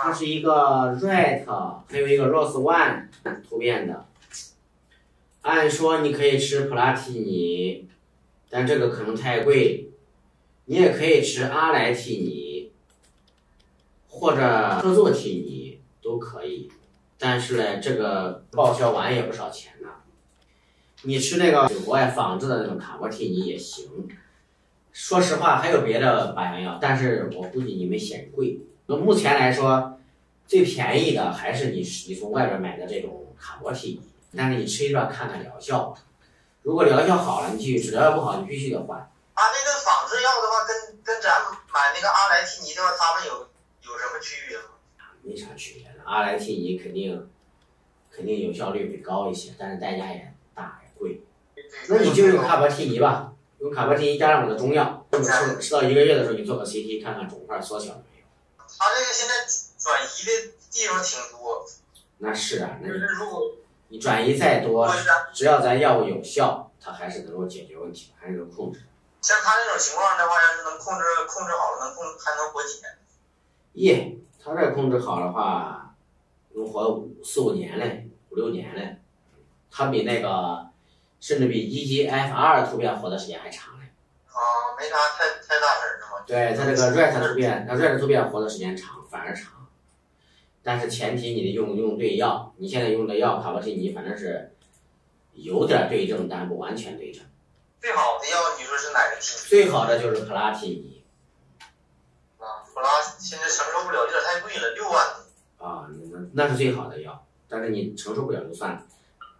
它是一个 Ret，还有一个 Rose One 突变的。按说你可以吃普拉提尼，但这个可能太贵。你也可以吃阿莱替尼，或者科唑替尼都可以。但是呢，这个报销完也不少钱呢。你吃那个国外仿制的那种卡波替尼也行。说实话，还有别的拔牙药，但是我估计你们嫌贵。那目前来说，最便宜的还是你你从外边买的这种卡波替尼。但是你吃一段看看疗效，如果疗效好了，你继续吃；疗效不好，你必须得换。啊那个仿制药的话，跟跟咱买那个阿莱替尼的话，他们有有什么区别吗？没啥区别的，阿莱替尼肯定肯定有效率会高一些，但是代价也大也贵。那你就用卡波替尼吧，用卡波替尼加上我的中药，吃吃到一个月的时候，你做个 CT 看看肿块缩小了没有。它这个现在转移的地方挺多。那是啊，那就是如果你转移再多只要咱药物有效，它还是能够解决问题，还是能控制。像他这种情况的话，要是能控制控制好了，能控还能活几年？耶，他这控制好的话，能活五四五年嘞，五六年嘞。他比那个，甚至比 EGFR 突变活的时间还长嘞。啊，没啥太太大事儿是吗？对它这个 RET 突变，它 RET 突变活的时间长，反而长。但是前提你得用用对药，你现在用的药卡波替尼反正是有点对症，但不完全对症。最好的药你说是哪个？最好的就是普拉提尼啊，普拉现在承受不了，有点太贵了，六万。啊，那那是最好的药，但是你承受不了就算了。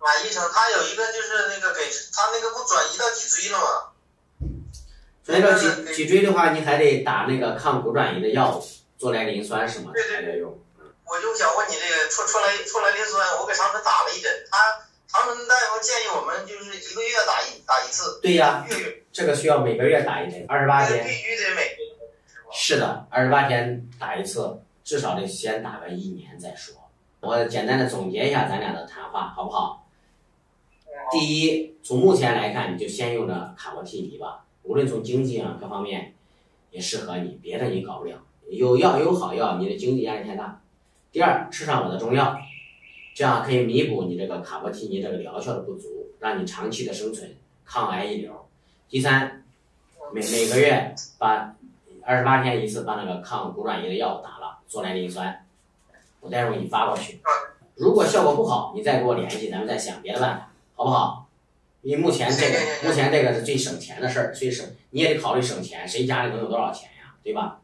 马医生，他有一个就是那个给他那个不转移到脊椎了吗？所以说脊脊椎的话，你还得打那个抗骨转移的药物，唑来磷酸什么的对对才得用。我就想问你这个唑唑来唑来磷酸，我给长春打了一针，他长春大夫建议我们就是一个月打一打一次，对呀、这个需要每个月打一针，二十八天。必须得每是？是的，二十八天打一次，至少得先打个一年再说。我简单的总结一下咱俩的谈话，好不好？第一，从目前来看，你就先用着卡波替尼吧，无论从经济啊各方面也适合你，别的你搞不了。有药有好药，你的经济压力太大。第二，吃上我的中药，这样可以弥补你这个卡波替尼这个疗效的不足，让你长期的生存，抗癌一流。第三，每每个月把二十八天一次把那个抗骨转移的药打了，唑来磷酸，我待会儿给你发过去。如果效果不好，你再给我联系，咱们再想别的办法，好不好？因为目前这个目前这个是最省钱的事儿，最省你也得考虑省钱，谁家里能有多少钱呀，对吧？